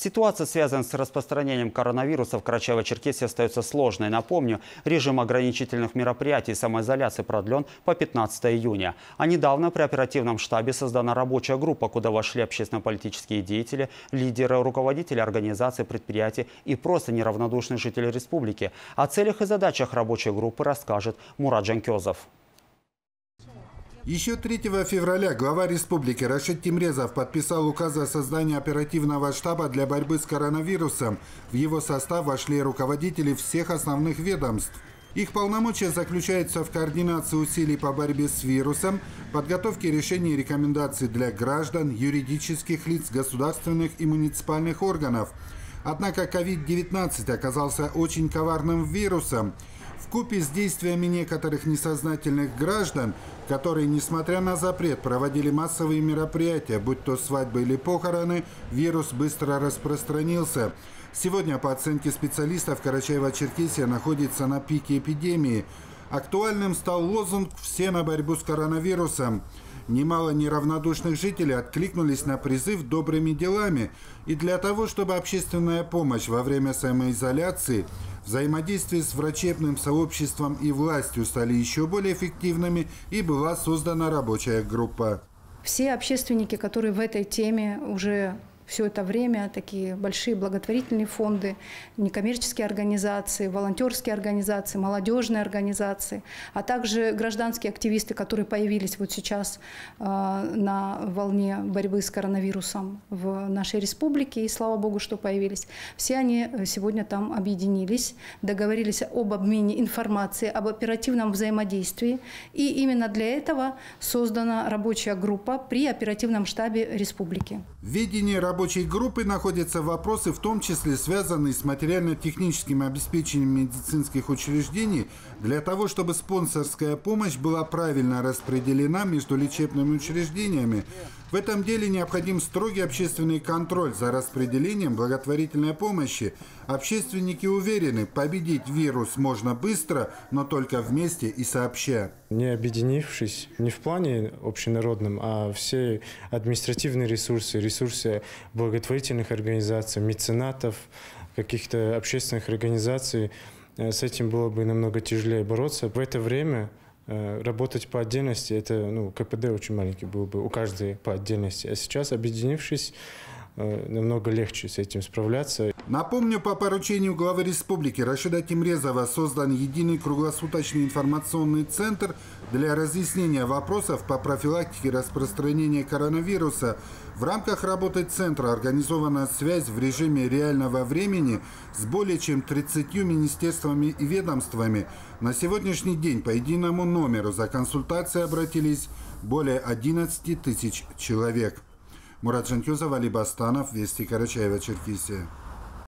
Ситуация, связанная с распространением коронавируса в Карачаево-Черкесии, остается сложной. Напомню, режим ограничительных мероприятий и самоизоляции продлен по 15 июня. А недавно при оперативном штабе создана рабочая группа, куда вошли общественно-политические деятели, лидеры, руководители организаций, предприятий и просто неравнодушные жители республики. О целях и задачах рабочей группы расскажет Мурат Джанкезов. Еще 3 февраля глава республики Рашид Тимрезов подписал указ о создании оперативного штаба для борьбы с коронавирусом. В его состав вошли руководители всех основных ведомств. Их полномочия заключаются в координации усилий по борьбе с вирусом, подготовке решений и рекомендаций для граждан, юридических лиц, государственных и муниципальных органов. Однако COVID-19 оказался очень коварным вирусом – в купе с действиями некоторых несознательных граждан, которые, несмотря на запрет, проводили массовые мероприятия, будь то свадьбы или похороны, вирус быстро распространился. Сегодня, по оценке специалистов, Карачаево-Черкесия находится на пике эпидемии. Актуальным стал лозунг «Все на борьбу с коронавирусом». Немало неравнодушных жителей откликнулись на призыв добрыми делами. И для того, чтобы общественная помощь во время самоизоляции – Взаимодействие с врачебным сообществом и властью стали еще более эффективными и была создана рабочая группа. Все общественники, которые в этой теме уже все это время такие большие благотворительные фонды, некоммерческие организации, волонтерские организации, молодежные организации, а также гражданские активисты, которые появились вот сейчас э, на волне борьбы с коронавирусом в нашей республике, и слава богу, что появились. Все они сегодня там объединились, договорились об обмене информацией, об оперативном взаимодействии, и именно для этого создана рабочая группа при оперативном штабе республики. Ведение рабочей группы находятся вопросы, в том числе связанные с материально-техническим обеспечением медицинских учреждений, для того, чтобы спонсорская помощь была правильно распределена между лечебными учреждениями. В этом деле необходим строгий общественный контроль за распределением благотворительной помощи. Общественники уверены, победить вирус можно быстро, но только вместе и сообща. Не объединившись, не в плане общенародном, а все административные ресурсы, ресурсы благотворительных организаций, меценатов, каких-то общественных организаций, э, с этим было бы намного тяжелее бороться. В это время э, работать по отдельности, это ну, КПД очень маленький был бы у каждой по отдельности. А сейчас, объединившись, намного легче с этим справляться. Напомню, по поручению главы республики Рашида Тимрезова создан единый круглосуточный информационный центр для разъяснения вопросов по профилактике распространения коронавируса. В рамках работы центра организована связь в режиме реального времени с более чем 30 министерствами и ведомствами. На сегодняшний день по единому номеру за консультацией обратились более 11 тысяч человек. Мурат Жанкюзов, Али Бастанов, Вести Карачаева, Черкесия.